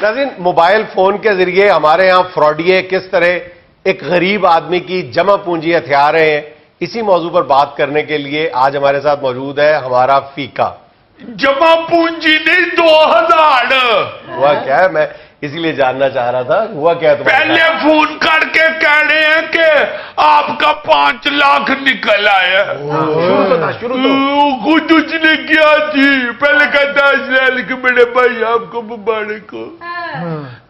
ناظرین mobile phone کے ذریعے ہمارے ہاں فراڈیے کس طرح ایک غریب آدمی کی جمع پونجی ہتھیار ہیں اسی موضوع پر بات کرنے کے لیے آج ہمارے ساتھ موجود ہے ہمارا فیکا۔ جمع پونجی نہیں دو ہزار۔ ہوا کیا ہے؟ میں اسی لیے جاننا چاہ رہا تھا ہوا کیا پہلے؟ فون کر کے کہہ رہے ہیں کہ آپ کا پانچ لاکھ نکل آیا خود اس نے کیا جی پہلے کہتا اسرائیل کہ میرے بھائی آپ کو مبارک ہو۔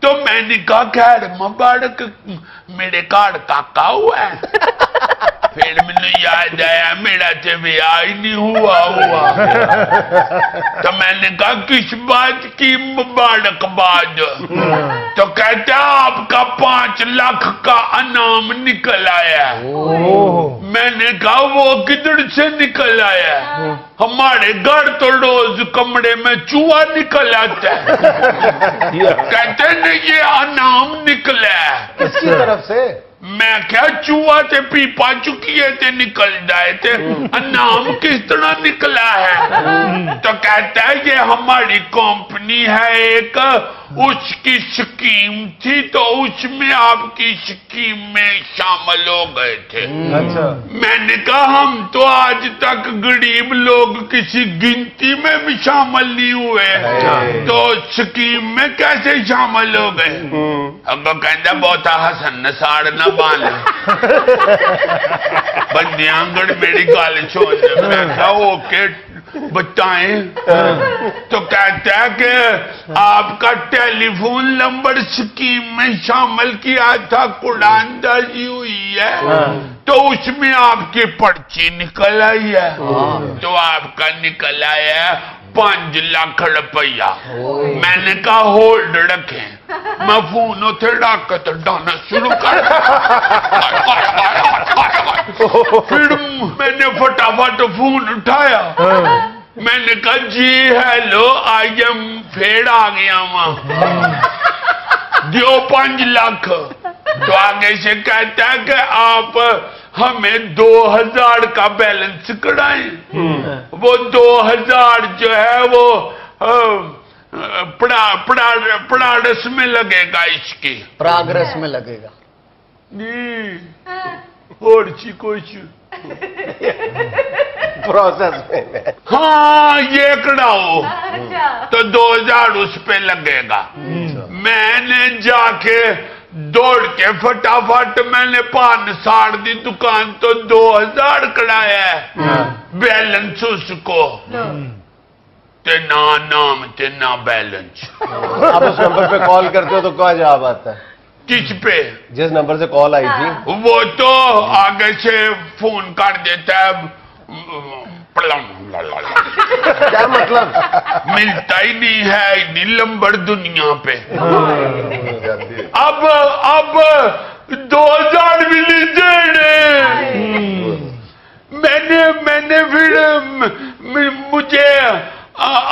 تو میں نے کہا خیر مبارک میرے کارڈ کاکا ہوا ہے۔ پھر مجھے یاد آیا میرا تو بیاہ ہی نہیں ہوا ہوا۔ تو میں نے کہا کس بات کی مبارکباد؟ تو کہتا آپ کا پانچ لاکھ کا انعام نکل آیا میں نے کہا وہ کدھر سے نکل آیا ہمارے گھر تو روز کمرے میں چوہا نکل آتا ہے۔ کہتے ہیں یہ انعام نکلا ہے۔ کس کی طرف سے؟ میں کیا چوہا تے پی پا چکی ہے تے نکل جائے تے انعام کس طرح نکلا ہے؟ کہتا ہے یہ ہماری کمپنی ہے ایک اس کی سکیم تھی تو اس میں آپ کی سکیم میں شامل ہو گئے تھے۔ اچھا۔ میں نے کہا ہم تو آج تک غریب لوگ کسی گنتی میں بھی شامل نہیں ہوئے۔ تو سکیم میں کیسے شامل ہو گئے؟ اب کہتا بہت حسن نساڑ نہ بانے بندیاں گڑ میری گال چھوڑ میں کہا اوکے۔ بتائیں تو کہتا ہے کہ آپ کا ٹیلی فون نمبر سکیم میں شامل کیا تھا قرآن دازی ہوئی ہے۔ تو اس میں آپ کی پرچی نکل آئی ہے۔ تو آپ کا نکل آیا ہے۔ پانچ لاکھ روپیہ۔ میں نے کہا ہولڈ رکھیں۔ میں فون اتنے ڈاک ڈانا شروع کر۔ پھر میں نے فٹافٹ فون اٹھایا۔ میں نے کہا جی ہیلو آئی ایم پھر آ گیا وہاں دیو پانچ لاکھ۔ تو آگے سے کہتا ہے کہ آپ ہمیں دو ہزار کا بیلنس کڑائیں وہ دو ہزار جو ہے وہ پڑاڑس میں لگے گا اس کی۔ پراگرس میں لگے گا۔ جی۔ اور چی کچھ۔ پروسیس۔ ہاں یہ کڑاؤ تو دو ہزار اس پہ لگے گا۔ میں نے جا کے دوڑ کے فٹافٹ میں نے پان ساڑ دی دکان تو دو ہزار کڑایا ہے۔ بیلنس اس کو۔ تے نہ نام تے نہ بیلنس۔ آپ اس نمبر پہ کال کرتے ہو تو کیا جواب آتا ہے؟ کس پہ؟ جس نمبر سے کال آئی تھی۔ وہ تو آگے سے فون کر دیتا ہے۔ پلم کیا مطلب؟ ملتا ہی نہیں ہے اتنی لمبر دنیا پہ۔ اب اب دو ہزار بھی دینے۔ میں نے میں نے پھر مجھے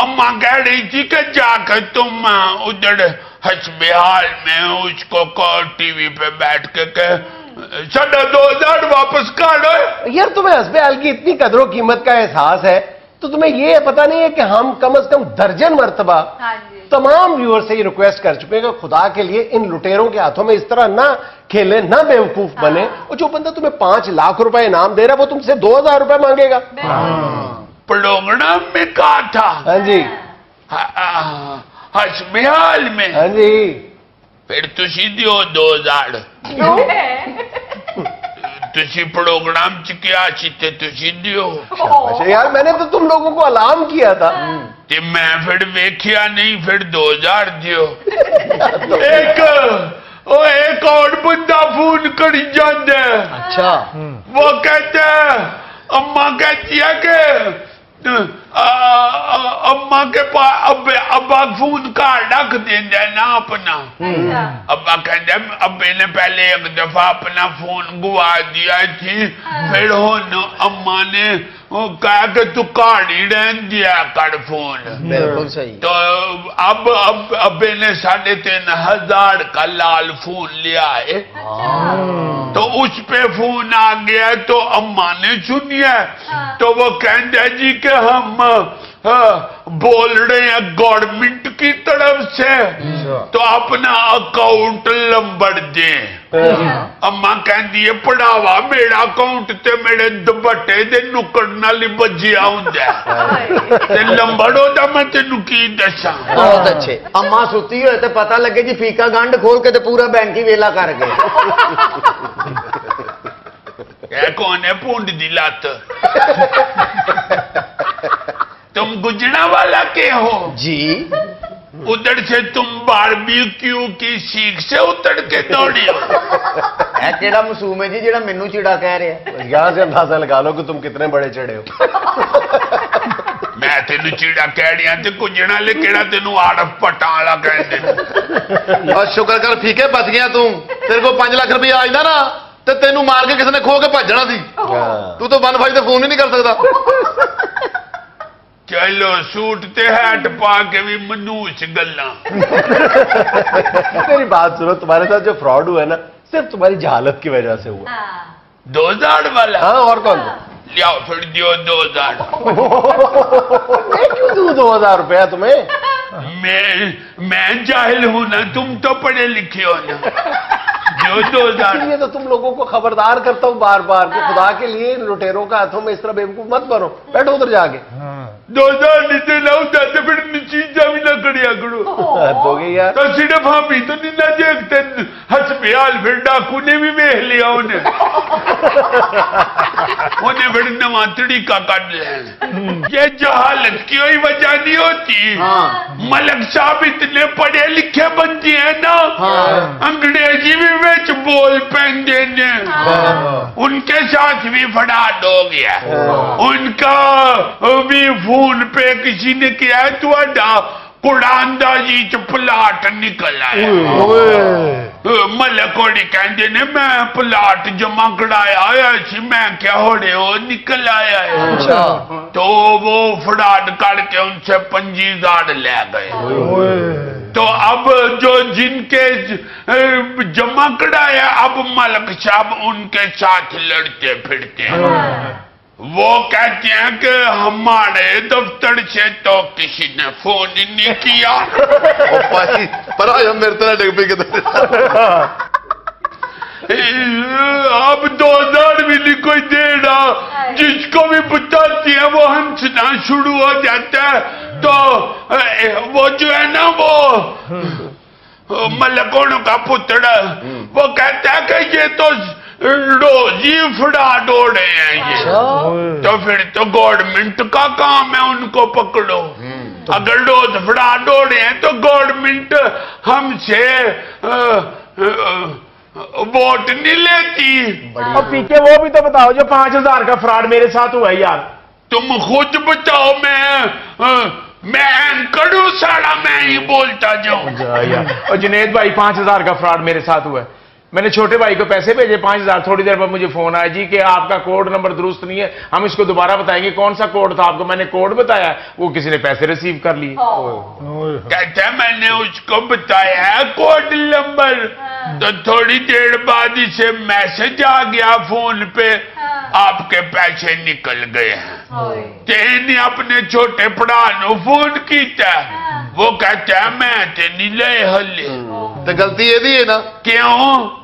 اماں کہہ رہی تھی کہ جا کر تم ادھر حسب حال میں اس کو ٹی وی پہ بیٹھ کے کہ ساڑھا دو ہزار واپس کاٹو یار تمہیں حسب حال کی اتنی قدر و قیمت کا احساس ہے تو تمہیں یہ پتا نہیں ہے کہ ہم کم از کم درجن مرتبہ ہاں جی تمام ویور سے یہ ریکویسٹ کر چکے ہیں کہ خدا کے لیے ان لٹیروں کے ہاتھوں میں اس طرح نہ کھیلے نہ بیوقوف بنے اور جو بندہ تمہیں پانچ لاکھ روپے انعام دے رہا ہے وہ تم سے دو ہزار روپے مانگے گا پروگرام میں کہا تھا ہاں جی حسب حال میں ہاں جی پھر تسی دیو دو ہزار تسی پروگرام چ کیا چیتے تسی دیو اچھا یار میں نے تو تم لوگوں کو الارم کیا تھا تے میں پھر ویکھیا نہیں پھر دو ہزار دیو ایک او ایک اور بندہ فون کری جاندے اچھا وہ کہتا ہے اماں کہتی ہے کہ اماں کے پاس اب ابا فون کارڈ رکھ دیں نا اپنا۔ ابا کہتے ہیں ابے نے پہلے ایک دفعہ اپنا فون گوا دیا تھی۔ پھر ہن اما نے وہ کہا کہ تو ہی رہن دیا کر فون۔ بالکل صحیح۔ تو اب اب ابے نے ساڑھے تین ہزار کا لال فون لیا ہے۔ تو اس پہ فون آ گیا تو اما نے سنیا تو وہ کہندے جی کہ ہم بول رہے ہیں گورنمنٹ کی طرف سے۔ اچھا۔ تو اپنا اکاؤنٹ لمبر دیں۔ ہاں۔ اما کہیں دیئے پڑھاوا میرا اکاؤنٹ تے میرے دبٹے دے نکڑنا لی بجیا ہوندا دے تے نمبر دا میں تینوں کی دساں۔ بہت اچھے۔ اما ستی ہوئے تے پتہ لگے جی فیکا گنڈ کھول کے تے پورا بینکی ویلا کر گئے۔ کہ کون ہے پونڈ دی لات۔ تم گجڑا والا کے ہو۔ جی۔ ادھر سے تم باربی کیو کی سیکھ سے اتر کے دوڑی ہو۔ جیڑا مسوم ہے جی جیڑا مینو چڑا کہہ رہے ہیں یہاں سے اندازہ لگا لو کہ تم کتنے بڑے چڑے ہو۔ میں تینوں چیڑا کہہ رہا تے گجڑا لے کیڑا تینوں آڑف پٹالا کہہ دے بس شکر کر پھیکے بچ گیا تم۔ تیرے کو پانچ لاکھ روپیہ آئندا نا تے تینوں مار کے کسی نے کھو کے بھجنا تھی ہاں۔ تو تو 1 5 تے فون ہی نہیں کر سکتا۔ چلو سوٹ تے ہیٹ پا کے بھی منوچ گلا تیری بات سنو تمہارے ساتھ جو فراڈ ہوا ہے نا صرف تمہاری جہالت کی وجہ سے ہوا۔ ہاں۔ دو ہزار والا۔ ہاں اور کون؟ ہاں۔ لیاؤ پھر دیو دو ہزار کیوں دو دو ہزار روپیہ تمہیں؟ میں جاہل ہوں نا تم تو پڑھے لکھے ہو نا۔ اس لیے تو تم لوگوں کو خبردار کرتا ہوں بار بار کہ ہاں۔ خدا کے لیے ان لٹیروں کا ہاتھوں میں اس طرح بے وقوف مت بنو۔ بیٹھو ادھر جا کے۔ ہاں۔ دو ہزار نیچے لاؤ جاتے پھر نیچے جا بھی نہ کڑیا کرو ہو گئی یار۔ تو صرف ہم ہی تو نہیں نہ دیکھتے ہس پیال پھر ڈاکو نے بھی بیہ لیا انہیں۔ انہیں پھر نماتڑی کا کٹ لیا۔ یہ جہالت کی ہوئی وجہ نہیں ہوتی۔ ہاں۔ ملک صاحب اتنے پڑے لکھے بندے ہیں نا۔ انگریزی بھی میں وچ بول پیندے نے ان کے ساتھ بھی فڑا ہو گیا۔ ان کا بھی فون پہ کسی نے کیا ہے تو اڈا قرآن دا جیچ چ پلاٹ نکل آیا۔ لکوڑی کہندے نے میں پلاٹ جمع کڑایا آیا سی میں کیا ہوڑے ہو نکل آیا ہے۔ اچھا۔ تو وہ فڑاٹ کر کے ان سے پنجی زار لے گئے۔ تو اب جو جن کے جمع کڑایا اب ملک صاحب ان کے ساتھ لڑتے پھرتے ہیں۔ ہاں۔ وہ کہتے ہیں کہ ہمارے دفتر سے تو کسی نے فون نہیں کیا۔ پر میرے طرح ڈگ پی کے آپ دو ہزار بھی نہیں کوئی دے رہا جس کو بھی بتاتی ہے وہ ہنسنا شروع ہو جاتا ہے۔ تو وہ جو ہے نا وہ ملکونوں کا پتڑ وہ کہتا ہے کہ یہ تو لو جی فڑا ڈوڑے ہیں یہ۔ اچھا۔ تو پھر تو گورنمنٹ کا کام ہے ان کو پکڑو۔ اگر لوز فڑا ڈوڑے ہیں تو گورنمنٹ ہم سے ووٹ نہیں لیتی۔ اور پیچھے وہ بھی تو بتاؤ جو پانچ ہزار کا فراڈ میرے ساتھ ہوا ہے یار۔ تم خود بتاؤ میں میں اینکڑوں سارا میں ہی بولتا جاؤں۔ اچھا، جنید بھائی پانچ ہزار کا فراڈ میرے ساتھ ہوا ہے۔ میں نے چھوٹے بھائی کو پیسے بھیجے پانچ ہزار تھوڑی دیر بعد مجھے فون آیا جی کہ آپ کا کوڈ نمبر درست نہیں ہے ہم اس کو دوبارہ بتائیں گے کون سا کوڈ تھا؟ آپ کو میں نے کوڈ بتایا وہ کسی نے پیسے ریسیو کر لیے۔ ہاں۔ کہتا میں نے اس کو بتایا کوڈ نمبر۔ ہاں۔ تو تھوڑی دیر بعد اسے میسج آ گیا فون پہ ہاں۔ آپ کے پیسے نکل گئے ہیں۔ تین اپنے چھوٹے پڑا نو فون کیتا وہ کہتا ہے میں تے لے ہلے۔ تو غلطی یہ دی ہے نا؟ کیوں؟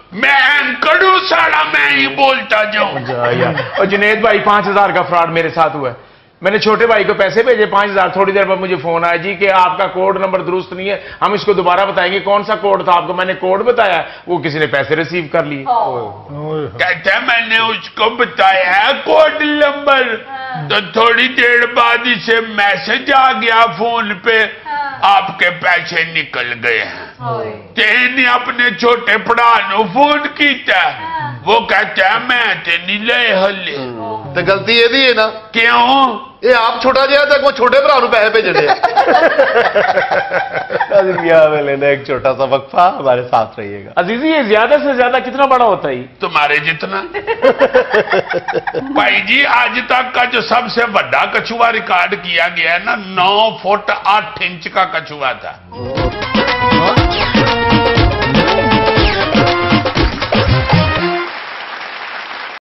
میں کڑو ساڑا میں ہی بولتا جاؤں۔ اور جنید بھائی پانچ ہزار کا فراڈ میرے ساتھ ہوا ہے۔ میں نے چھوٹے بھائی کو پیسے بھیجے پانچ ہزار۔ تھوڑی دیر بعد مجھے فون آیا جی کہ آپ کا کوڈ نمبر درست نہیں ہے ہم اس کو دوبارہ بتائیں گے کون سا کوڈ تھا؟ آپ کو میں نے کوڈ بتایا وہ کسی نے پیسے ریسیو کر لیے۔ ہاں۔ کہتا ہے میں نے اس کو بتایا ہے کوڈ نمبر ہاں۔ تو تھوڑی دیر بعد اسے میسج آ گیا فون پہ۔ ہاں۔ آپ کے پیسے نکل گئے ہیں۔ تینی اپنے چھوٹے پڑا نو فون کیتا ہے۔ ہاں۔ وہ کہتا ہے میں تینی لے حلی تو گلتی یہ دی ہے نا۔ کیوں؟ یہ آپ چھوٹا جہا تے کوئی چھوٹے پڑا نو پہے پیسے بھیجنے۔ دنیا میں لینے ایک چھوٹا سا وقفہ ہمارے ساتھ رہیے گا۔ عزیزی یہ زیادہ سے زیادہ کتنا بڑا ہوتا ہی تمہارے جتنا۔ بھائی جی آج تک کا جو سب سے بڑا کچھوا ریکارڈ کیا گیا ہے نا نو فوٹ آٹھ انچ کا کچھوا تھا۔ ہاں۔